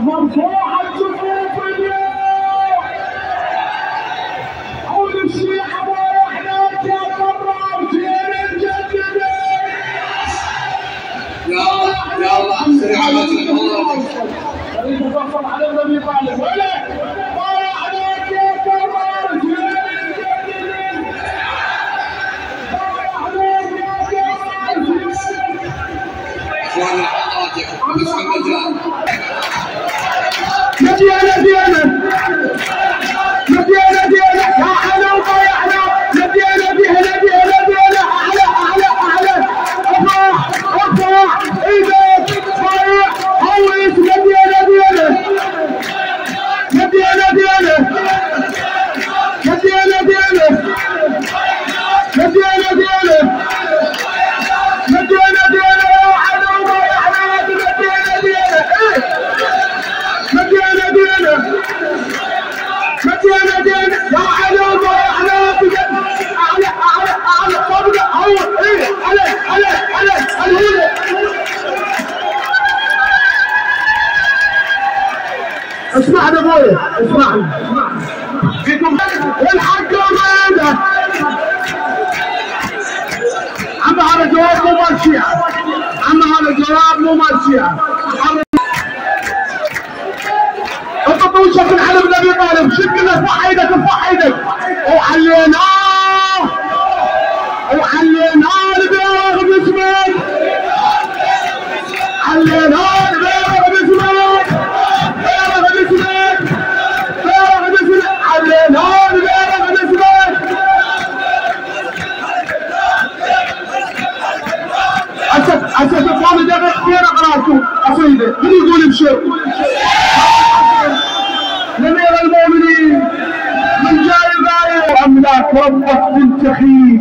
مرفوعة صفوف اليوم عود الشيخ ابو احمد يا قرار زين الجدد يلا يلا سريع بدري الله خليك تفصل على النبي طالب Let me hear, let me hear. اسمعني أبوي اسمعني فيكم الحق وماذا عم هذا جواب مو مال شيعة عم هذا جواب مو مال شيعة انت توشك الحلم النبي طالب شكله ارفع إيدك ارفع إيدك أسد الطالب ده اختيار قراته قصيده من يقول بشر نمير المؤمنين. من جاي بايع أملاك ربك تنتخي